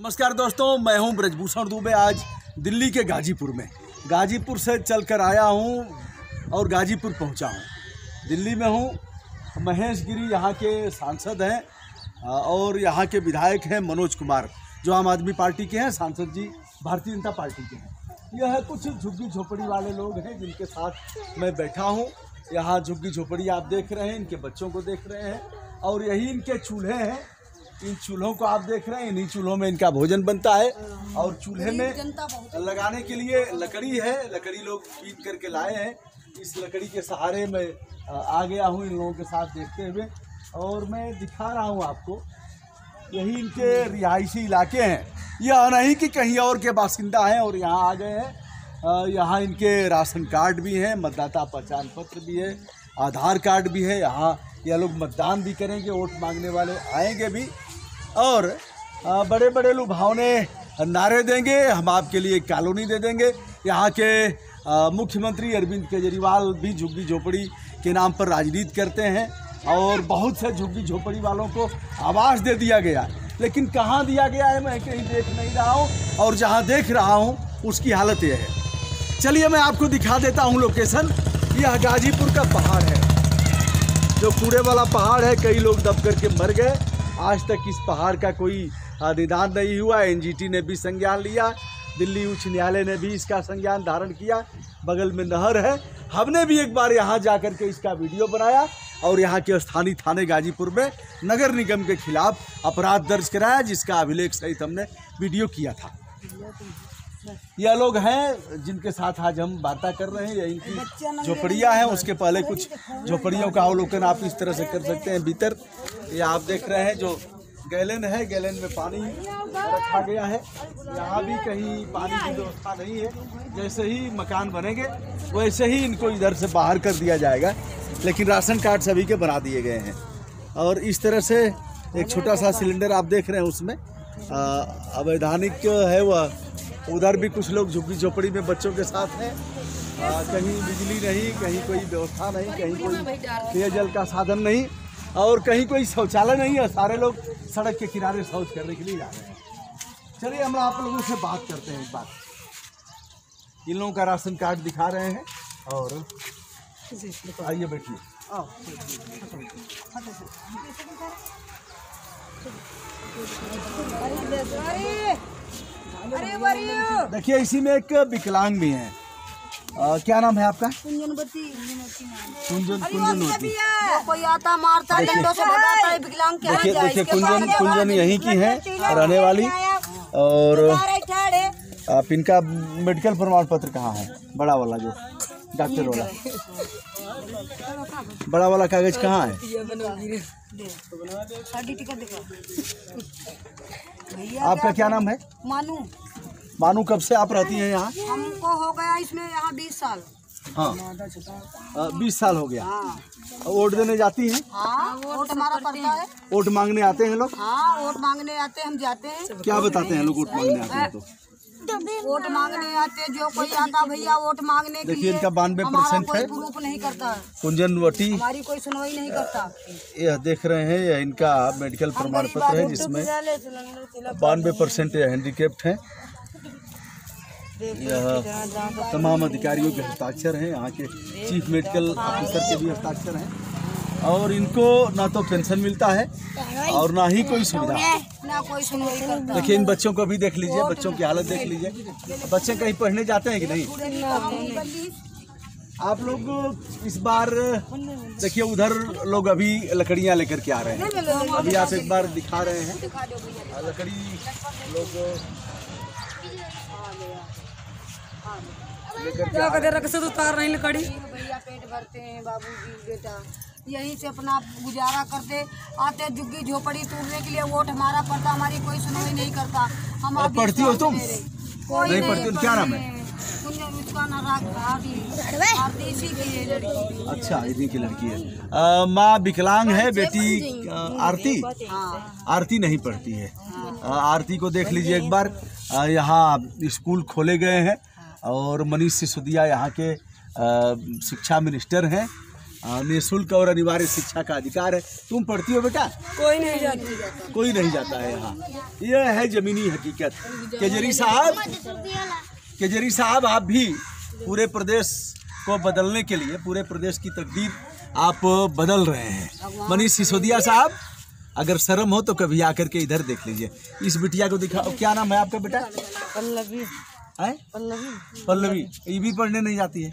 नमस्कार दोस्तों, मैं हूँ ब्रजभूषण दुबे आज दिल्ली के गाजीपुर में। गाजीपुर से चलकर आया हूँ और गाजीपुर पहुँचा हूँ। दिल्ली में हूँ, महेश गिरी यहाँ के सांसद हैं, और यहाँ के विधायक हैं मनोज कुमार, जो आम आदमी पार्टी के हैं, सांसद जी, भारतीय जनता पार्टी के हैं। यह है कुछ झुग्गी झोपड़ी वाले लोग हैं जिनके साथ मैं बैठा हूँ। यहाँ झुग्गी झोपड़ी आप देख रहे हैं, इनके बच्चों को देख रहे हैं, और यही इनके चूल्हे हैं। इन चूल्हों को आप देख रहे हैं इन्हीं चूल्हों में इनका भोजन बनता है। और चूल्हे में लगाने के लिए लकड़ी है लकड़ी लोग पीट करके लाए हैं। इस लकड़ी के सहारे मैं आ, गया हूँ इन लोगों के साथ देखते हुए। और मैं दिखा रहा हूँ आपको यही इनके रिहायशी इलाके हैं। यह नहीं कि कहीं और के बासिंदा हैं और यहाँ आ गए हैं। यहाँ इनके राशन कार्ड भी हैं मतदाता पहचान पत्र भी है आधार कार्ड भी है। यहाँ यह लोग मतदान भी करेंगे वोट मांगने वाले आएँगे भी। और बड़े बड़े लुभावने नारे देंगे, हम आपके लिए कॉलोनी दे देंगे। यहाँ के मुख्यमंत्री अरविंद केजरीवाल भी झुग्गी झोपड़ी के नाम पर राजनीति करते हैं और बहुत से झुग्गी झोपड़ी वालों को आवास दे दिया गया। लेकिन कहाँ दिया गया है, मैं कहीं देख नहीं रहा हूँ और जहाँ देख रहा हूँ, उसकी हालत यह है। चलिए, मैं आपको दिखा देता हूँ लोकेशन। यह गाजीपुर का पहाड़ है। जो कूड़े वाला पहाड़ है, कई लोग दब करके मर गए। आज तक इस पहाड़ का कोई निदान नहीं हुआ। एनजीटी ने भी संज्ञान लिया, दिल्ली उच्च न्यायालय ने भी इसका संज्ञान धारण किया। बगल में नहर है। हमने भी एक बार यहाँ जा कर के इसका वीडियो बनाया और यहाँ के स्थानीय थाने गाजीपुर में नगर निगम के खिलाफ अपराध दर्ज कराया, जिसका अभिलेख सहित हमने वीडियो किया था। यह लोग हैं जिनके साथ आज हम बातें कर रहे हैं या इनकी झोपड़ियाँ हैं उसके पहले कुछ झोपड़ियों का अवलोकन आप इस तरह से कर सकते हैं। भीतर ये आप देख रहे हैं जो गैलन है गैलन में पानी रखा गया है। यहाँ भी कहीं पानी की व्यवस्था नहीं है। जैसे ही मकान बनेंगे वैसे ही इनको इधर से बाहर कर दिया जाएगा। लेकिन राशन कार्ड सभी के बना दिए गए हैं। और इस तरह से एक छोटा सा सिलेंडर आप देख रहे हैं उसमें। अवैधानिक है वह। उधर भी कुछ लोग झुग्गी झोपड़ी में बच्चों के साथ हैं। कहीं बिजली नहीं, कहीं कोई व्यवस्था नहीं, कहीं कोई पेयजल का साधन नहीं और कहीं कोई शौचालय नहीं है। सारे लोग सड़क के किनारे शौच करने के लिए जा रहे हैं। चलिए, हम आप लोगों से बात करते हैं एक बात इन लोगों का राशन कार्ड दिखा रहे हैं और आइए बैठिए। अरे! देखिए इसी में एक विकलांग भी है। आ, क्या नाम है आपका? कुंजनवती कुंजन कुंजनवती वो कोई आता मारता है डंडों से भगाता है विकलांग क्या देखिए जाए देखिए इसके कुंजन कुंजन यहीं की है रहने वाली। और सारे आप इनका मेडिकल प्रमाण पत्र कहाँ है? बड़ा वाला जो डॉक्टर वाला। बड़ा वाला कागज़ कहाँ है? आपका क्या नाम है? मानू। मानू कब से आप रहती हैं यहाँ? हमको हो गया इसमें यहाँ बीस साल। हाँ। बीस साल हो गया। हाँ। वोट देने जाती हैं? हाँ वोट हमारा पड़ता है। वोट मांगने आते हैं लोग? हाँ वोट मांगने आते हैं हम जाते हैं। क्या बताते हैं लोग वोट मांगने आते हैं तो? वोट मांगने आते जो कोई आता भैया वोट मांगने के लिए इनका 92% हमारा है। प्रूफ नहीं करता। कुंजनवटी हमारी कोई सुनवाई नहीं करता। यह देख रहे हैं यह इनका मेडिकल प्रमाण पत्र है जिसमें बानवे परसेंट हैंडीकेप्ट है। यह तमाम अधिकारियों के हस्ताक्षर हैं यहाँ के चीफ मेडिकल ऑफिसर के भी हस्ताक्षर हैं। और इनको ना तो पेंशन मिलता है और ना ही कोई सुविधा। देखिए इन बच्चों को भी देख लीजिए बच्चों की हालत देख लीजिए। बच्चे कहीं पढ़ने जाते हैं कि नहीं? आप लोग इस बार देखिए उधर लोग अभी लकड़ियाँ लेकर के आ रहे हैं। अभी आप एक बार दिखा रहे हैं। लकड़ी लोग लेकर के आ रहे हैं। उतार लकड़ी। भैया पेट भरते हैं बाबूजी बेटा। यहीं से अपना गुजारा करते आते झुग्गी झोपड़ी तोड़ने के लिए वोट हमारा पड़ता हमारी कोई सुनवाई नहीं करता। हम अभी पढ़ती हो तुम? कोई नहीं पढ़ती हो, क्या नाम है? अच्छा इतनी की लड़की है। माँ विकलांग है बेटी आरती? हाँ। आरती नहीं पढ़ती है। आरती को देख लीजिए एक बार। यहाँ स्कूल खोले गए हैं और मनीष सिसोदिया यहाँ के शिक्षा मिनिस्टर हैं। निःशुल्क और अनिवार्य शिक्षा का अधिकार है। तुम पढ़ती हो बेटा? कोई नहीं जाती। कोई नहीं जाता है यहाँ यह है जमीनी हकीकत। केजरी साहब? केजरी साहब आप भी पूरे प्रदेश को बदलने के लिए पूरे प्रदेश की तकदीर आप बदल रहे हैं। मनीष सिसोदिया साहब अगर शर्म हो तो कभी आकर के इधर देख लीजिए। इस बिटिया को दिखाओ। क्या नाम है आपका बेटा? पल्लवी। है? पल्लवी। पल्लवी ये भी पढ़ने नहीं जाती है?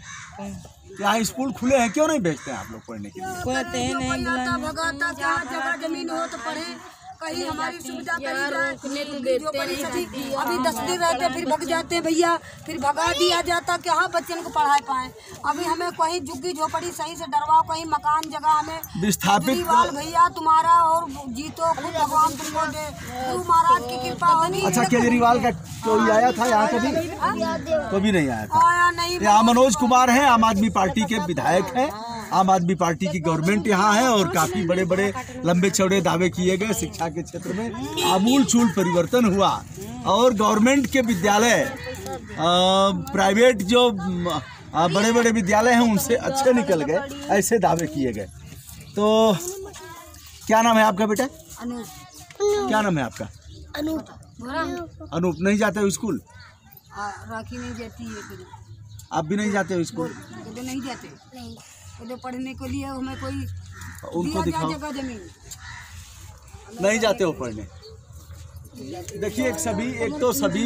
यहाँ स्कूल खुले हैं? क्यों नहीं भेजते हैं आप लोग पढ़ने के लिए? हैं हो तो कहीं हमारी सुविधा कहीं जाए जो बड़ी सभी। अभी दस दिन रहते फिर भग जाते हैं भैया फिर भगा दिया जाता कि हाँ बच्चन को पढ़ा पाए। अभी हमें कहीं झुग्गी झोपड़ी सही से डरवाओ कहीं मकान जगह हमें विस्थापित भैया तुम्हारा और जीतो खुद भगवान तुमको दे। गुरु महाराज की कृपा होनी अच्छा केजरीवाल का कोई आया था यहाँ कभी कभी नहीं आया था। आया नहीं यहाँ मनोज कुमार है आम आदमी पार्टी के विधायक हैं। आम आदमी पार्टी की गवर्नमेंट यहाँ है और काफ़ी बड़े बड़े लंबे चौड़े दावे किए गए शिक्षा के क्षेत्र में आमूल चूल परिवर्तन हुआ। और गवर्नमेंट के विद्यालय प्राइवेट जो बड़े बड़े विद्यालय हैं उनसे अच्छे निकल गए ऐसे दावे किए गए। तो क्या नाम है आपका बेटा? अनूप। क्या नाम है आपका? भोरा अनूप नहीं जाते हो स्कूल? हाँ, राखी नहीं जाती है आप भी नहीं जाते हो स्कूल? नहीं जाते? कभी पढ़ने के लिए हमें कोई उनको दिखाओ। जगह ज़मीन? नहीं जाते हो पढ़ने। देखिए एक सभी एक तो सभी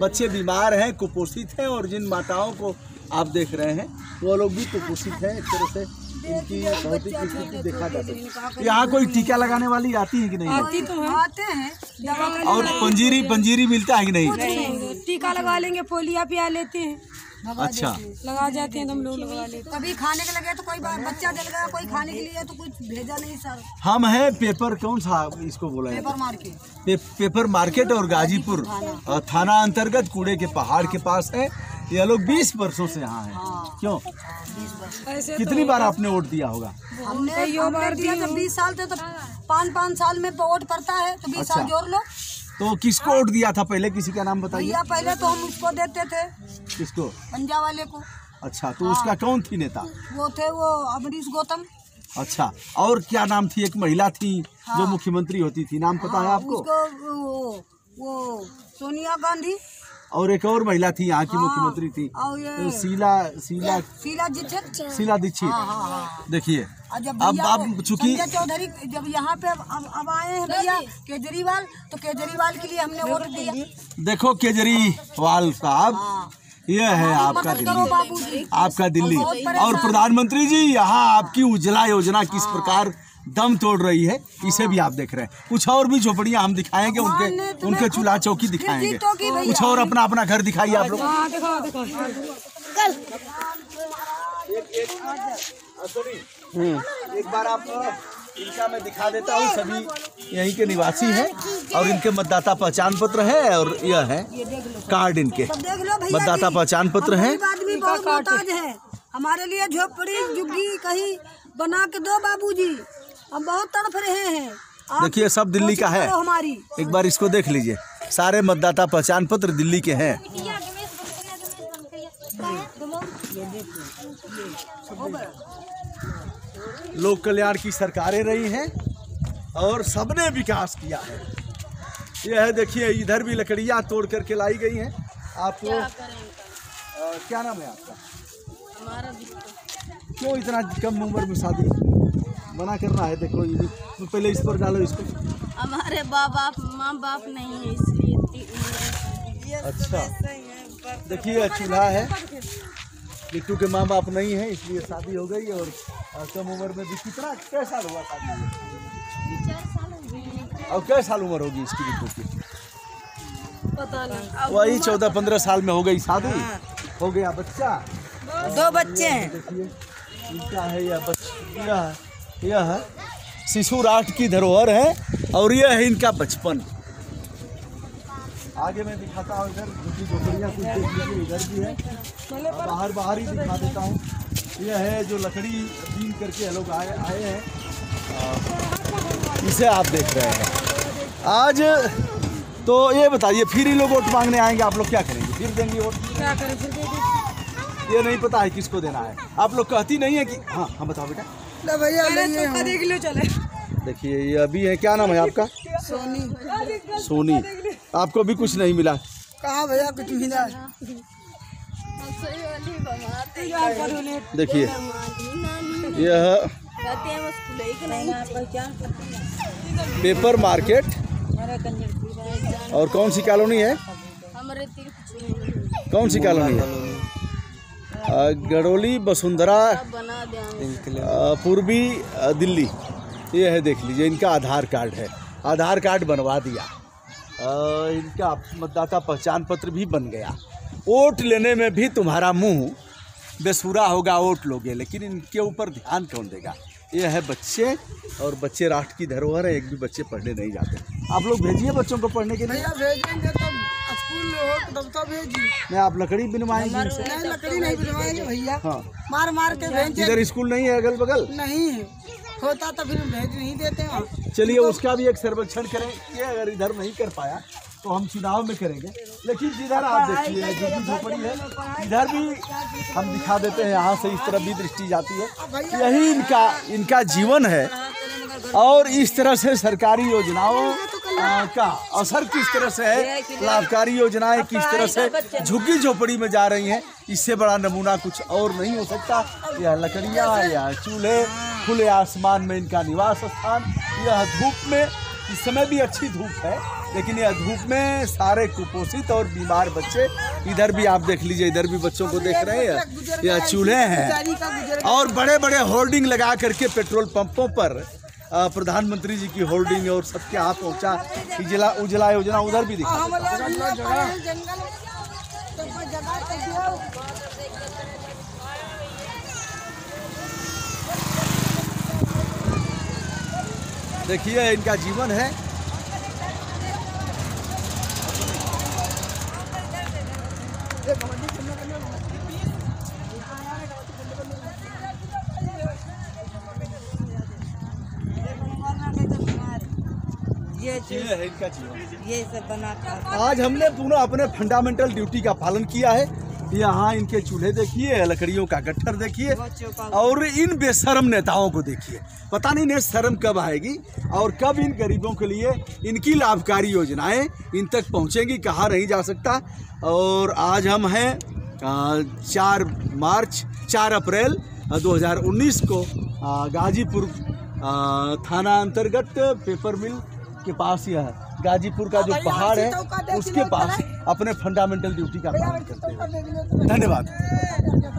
बच्चे बीमार हैं कुपोषित हैं और जिन माताओं को आप देख रहे हैं वो लोग भी कुपोषित हैं एक तरह से इनकी भौतिक स्थिति देखा जा सकता है यहाँ कोई टीका लगाने वाली आती है कि नहीं? आती? तो आते हैं। और पंजीरी पंजीरी मिलता है कि नहीं? टीका लगा लेंगे पोलिया पिया लेते हैं। अच्छा। लगा जाते हैं तो हम लोग लगा लेते कभी खाने के लगे तो कोई बार बच्चा जल गया कोई खाने के लिए तो कुछ भेजा नहीं सर। हम हैं पेपर कौन सा इसको बोला पेपर मार के पे, पेपर मार्केट और गाजीपुर। अ, थाना अंतर्गत कूड़े के पहाड़ के पास है। ये लोग 20 वर्षों से यहाँ हैं। क्यों? ऐसे कितनी बार आपने वोट दिया होगा? हमने हमने दिया जब बीस साल थे तो पाँच पाँच साल में वोट पड़ता है तो बीस साल अच्छा। जोड़ लो। तो किसको वोट दिया था पहले? किसी का नाम बताइए। भैया पहले तो हम उसको देते थे। किसको? पंजा वाले को। अच्छा तो उसका कौन थी नेता? वो थे वो अमरीश गौतम। अच्छा और क्या नाम थी? एक महिला थी जो मुख्यमंत्री होती थी। नाम पता है आपको? उसको वो, वो सोनिया गांधी। और एक और महिला थी यहाँ की मुख्यमंत्री थी। ये तो शीला शीला शीला दीक्षित शीला दीक्षित। हाँ हाँ हाँ। देखिए अब वो चूँकि चौधरी जब यहाँ पे अब, अब, आए हैं भैया केजरीवाल तो केजरीवाल के लिए हमने वोट दिया देखो केजरीवाल साहब यह है आपका दिल्ली। आपका दिल्ली। और प्रधानमंत्री जी यहाँ आपकी उजला योजना किस प्रकार दम तोड़ रही है इसे भी आप देख रहे हैं। कुछ और भी झोपड़ियाँ हम दिखाएँगे उनके उनके चूल्हा चौकी दिखाएँगे। कुछ और अपना अपना घर दिखाइए आप लोग। हाँ देखो देखो। एक बार आप इनका मैं दिखा देता हूँ सभी यहीं के निवासी हैं और इनके मतदाता पहचान पत्र है और यह है कार्ड इनके। मतदाता पहचान पत्र है। है। हमारे लिए झोपड़ी झुग्गी कहीं बना के दो बाबूजी। हम बहुत तड़प रहे हैं। देखिए सब दिल्ली का है। हमारी। एक बार इसको देख लीजिए। सारे मतदाता पहचान पत्र दिल्ली के हैं। लोक कल्याण की सरकारें रही हैं और सबने विकास किया है। यह है देखिए इधर भी लकड़ियाँ तोड़ करके लाई गई हैं। आपको अ, क्या नाम है आपका? क्यों इतना कम उम्र में शादी? मना करना है देखो ये तो पहले इस पर डालो इसको। हमारे बाप बाप माँ बाप नहीं है इसलिए अच्छा। देखिए चूल्हा है। बिट्टू के माँ बाप नहीं है इसलिए शादी हो गई और कम उम्र में भी कितना कै साल हुआ शादी और कै साल उम्र होगी इसकी बिट्टू की? पता नहीं। वही चौदह पंद्रह साल में हो गई शादी। हो। गया बच्चा। दो बच्चे हैं। देखिए इनका है यह बच यह यह शिशु राष्ट्र की धरोहर है और यह है इनका बचपन। आगे मैं दिखाता हूँ इधर क्योंकि झोपड़ियाँ कुछ इधर भी है। बाहर बाहर ही दिखा देता हूँ। यह है जो लकड़ी बीन करके लोग आए आए हैं। इसे आप देख रहे हैं। आज तो ये बताइए फिर ही लोग वोट मांगने आएँगे आप लोग क्या करेंगे? फिर देंगे वोट? क्या करें फिर दे ये नहीं पता है किसको देना है। आप लोग कहती नहीं है कि हाँ हाँ बताओ बेटा। ले भैया ले देख लो चले। देखिए ये अभी है। क्या नाम है आपका? सोनी। सोनी। आपको भी कुछ नहीं मिला? कहाँ भैया कुछ मिला? देखिए यह हैं पेपर मार्केट। और कौन सी कॉलोनी है? कौन सी कॉलोनी है? गडोली, वसुंधरा पूर्वी दिल्ली। ये है देख लीजिए, इनका आधार कार्ड है। आधार कार्ड बनवा दिया। इनका मतदाता पहचान पत्र भी बन गया। वोट लेने में भी तुम्हारा मुँह बेसुरा होगा, वोट लोगे, लेकिन इनके ऊपर ध्यान कौन देगा? ये है बच्चे, और बच्चे राष्ट्र की धरोहर है, एक भी बच्चे पढ़ने नहीं जाते। आप लोग भेजिए बच्चों को पढ़ने के लिए। भेजेंगे तो मैं आप लकड़ी बनवाएँगे नहीं लकड़ी नहीं बनवाएँगे भैया। हाँ। मार मार के भेज इधर स्कूल नहीं है अगल बगल नहीं है होता तो फिर भेज नहीं देते चलिए उसका भी एक सर्वेक्षण करेंगे अगर इधर नहीं कर पाया तो हम चुनाव में करेंगे। लेकिन जिधर आप देखिए झुग्गी झोपड़ी है इधर भी हम दिखा देते हैं यहाँ से इस तरफ़ भी दृष्टि जाती है। यही इनका इनका जीवन है। और इस तरह से सरकारी योजनाओं का असर किस तरह से है? लाभकारी योजनाएँ किस तरह से झुग्गी झोपड़ी में जा रही हैं? इससे बड़ा नमूना कुछ और नहीं हो सकता। यह लकड़ियाँ या चूल्हे खुले आसमान में इनका निवास स्थान। यह धूप में इस समय भी अच्छी धूप है लेकिन यह धूप में सारे कुपोषित और बीमार बच्चे इधर भी आप देख लीजिए इधर भी बच्चों को देख रहे हैं। यह चूल्हे हैं। और बड़े बड़े होर्डिंग लगा करके पेट्रोल पंपों पर प्रधानमंत्री जी की होर्डिंग और सबके हाथ पहुँचा, उजला उजला योजना उधर भी दिखा देखिए, इनका जीवन है। ये है इनका जीवन ये सब बनाता आज हमने पूरा अपने फंडामेंटल ड्यूटी का पालन किया है। यहाँ इनके चूल्हे देखिए लकड़ियों का गट्ठर देखिए और इन बेशरम नेताओं को देखिए। पता नहीं ने शर्म कब आएगी और कब इन गरीबों के लिए इनकी लाभकारी योजनाएँ इन तक पहुँचेंगी कहा नहीं जा सकता। और आज हम हैं चार मार्च चार अप्रैल आ, 2019 को गाजीपुर थाना अंतर्गत पेपर मिल के पास ही है। गाजीपुर का जो पहाड़ है उसके पास अपने फंडामेंटल ड्यूटी का पालन करते हैं धन्यवाद।